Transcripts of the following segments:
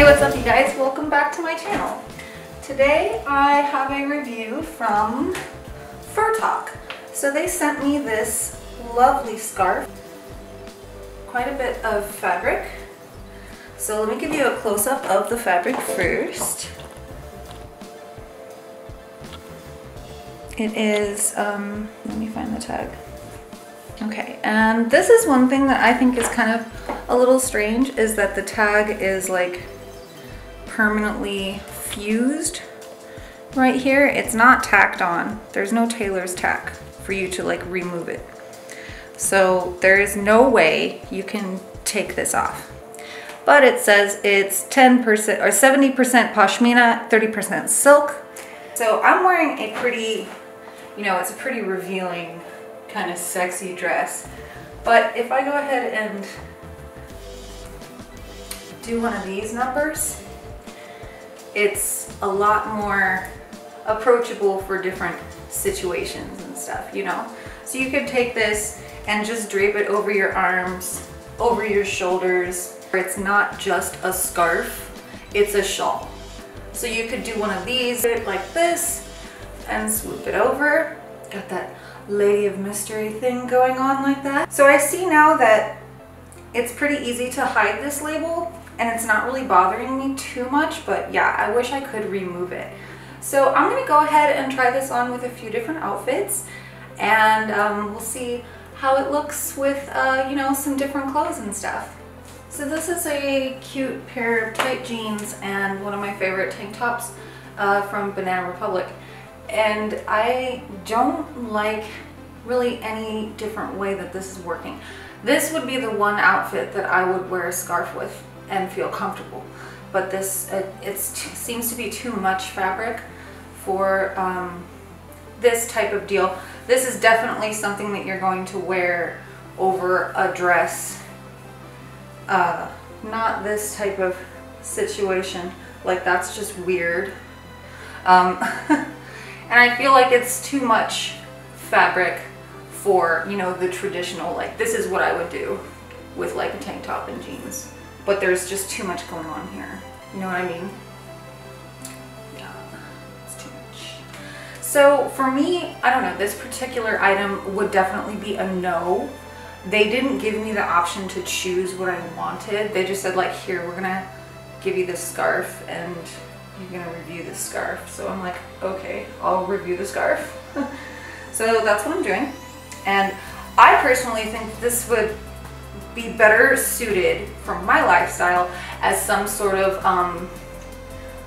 Hey, what's up you guys? Welcome back to my channel. Today I have a review from Furtalk. So they sent me this lovely scarf. Quite a bit of fabric. So let me give you a close-up of the fabric first. It is, um, let me find the tag. Okay, and this is one thing that I think is kind of a little strange is that the tag is like permanently fused right here. It's not tacked on. There's no tailor's tack for you to like remove it. So there is no way you can take this off. But it says it's 10% or 70% pashmina, 30% silk. So I'm wearing a pretty you know, it's a pretty revealing kind of sexy dress. But if I go ahead and do one of these numbers, it's a lot more approachable for different situations and stuff, you know? So you could take this and just drape it over your arms, over your shoulders. It's not just a scarf, it's a shawl. So you could do one of these like this and swoop it over. Got that Lady of Mystery thing going on like that. So I see now that it's pretty easy to hide this label and it's not really bothering me too much, but yeah, I wish I could remove it. So I'm gonna go ahead and try this on with a few different outfits and um, we'll see how it looks with, uh, you know, some different clothes and stuff. So this is a cute pair of tight jeans and one of my favorite tank tops uh, from Banana Republic and I don't like really any different way that this is working. This would be the one outfit that I would wear a scarf with and feel comfortable. But this, it, it seems to be too much fabric for um, this type of deal. This is definitely something that you're going to wear over a dress. Uh, not this type of situation. Like that's just weird. Um, And I feel like it's too much fabric for, you know, the traditional, like this is what I would do with like a tank top and jeans. But there's just too much going on here. You know what I mean? Yeah, it's too much. So for me, I don't know, this particular item would definitely be a no. They didn't give me the option to choose what I wanted. They just said like, here, we're gonna give you this scarf and you're gonna review the scarf. So I'm like, okay, I'll review the scarf. so that's what I'm doing. And I personally think this would be better suited for my lifestyle as some sort of um,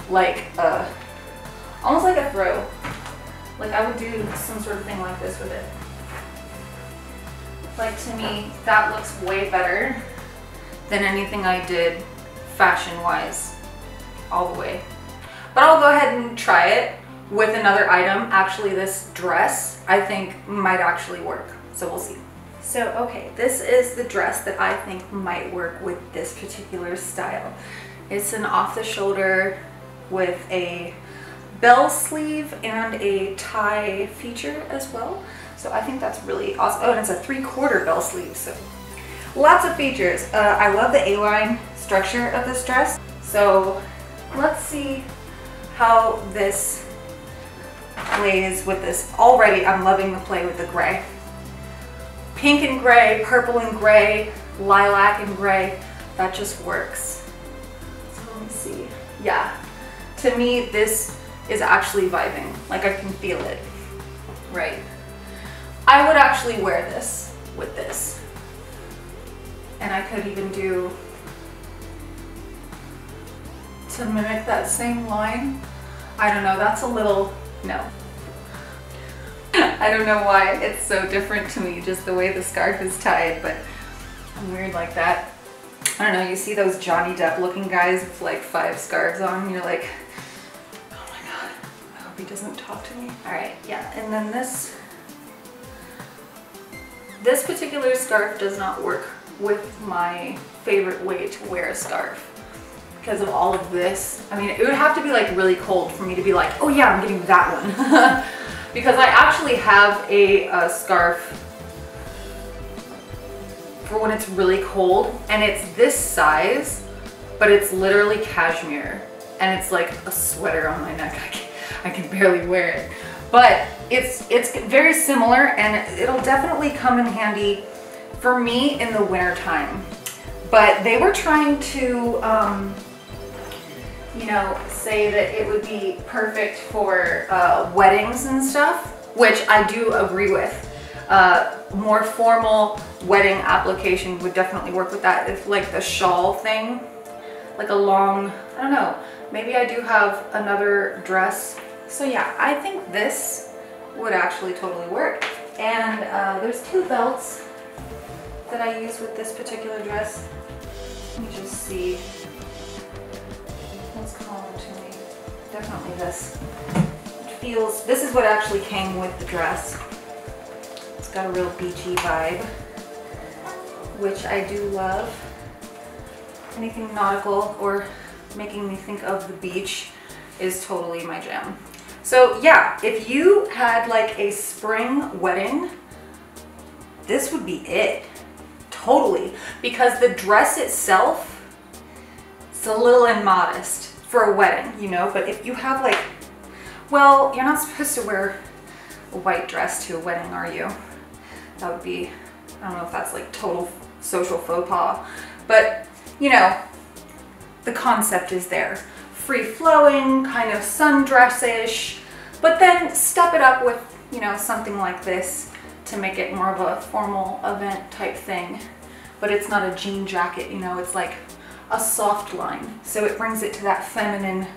like uh, almost like a throw. Like I would do some sort of thing like this with it. Like to me, that looks way better than anything I did fashion wise all the way. But I'll go ahead and try it with another item. Actually, this dress I think might actually work. So we'll see. So, okay, this is the dress that I think might work with this particular style. It's an off-the-shoulder with a bell sleeve and a tie feature as well. So I think that's really awesome. Oh, and it's a three-quarter bell sleeve, so lots of features. Uh, I love the A-line structure of this dress. So let's see how this plays with this. Already I'm loving the play with the gray. Pink and gray, purple and gray, lilac and gray, that just works. So let me see. Yeah, to me this is actually vibing. Like I can feel it, right? I would actually wear this with this. And I could even do to mimic that same line. I don't know, that's a little, no. I don't know why it's so different to me, just the way the scarf is tied, but I'm weird like that. I don't know, you see those Johnny Depp looking guys with like five scarves on, and you're like, oh my god, I hope he doesn't talk to me. All right, yeah, and then this, this particular scarf does not work with my favorite way to wear a scarf because of all of this. I mean, it would have to be like really cold for me to be like, oh yeah, I'm getting that one. because I actually have a, a scarf for when it's really cold and it's this size, but it's literally cashmere and it's like a sweater on my neck. I can, I can barely wear it. But it's, it's very similar and it'll definitely come in handy for me in the winter time. But they were trying to, um, you know, say that it would be perfect for uh, weddings and stuff, which I do agree with. Uh, more formal wedding application would definitely work with that. If like the shawl thing, like a long, I don't know, maybe I do have another dress. So yeah, I think this would actually totally work. And uh, there's two belts that I use with this particular dress. Let me just see Definitely this. Feels, this is what actually came with the dress. It's got a real beachy vibe, which I do love. Anything nautical or making me think of the beach is totally my jam. So yeah, if you had like a spring wedding, this would be it. Totally. Because the dress itself, it's a little immodest for a wedding, you know, but if you have like, well, you're not supposed to wear a white dress to a wedding, are you? That would be, I don't know if that's like total social faux pas, but you know, the concept is there. Free flowing, kind of sundress-ish, but then step it up with, you know, something like this to make it more of a formal event type thing. But it's not a jean jacket, you know, it's like a soft line. So it brings it to that feminine,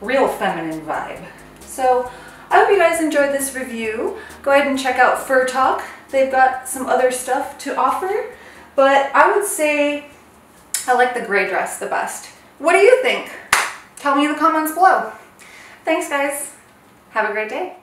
real feminine vibe. So I hope you guys enjoyed this review. Go ahead and check out Furtalk. They've got some other stuff to offer, but I would say I like the gray dress the best. What do you think? Tell me in the comments below. Thanks guys. Have a great day.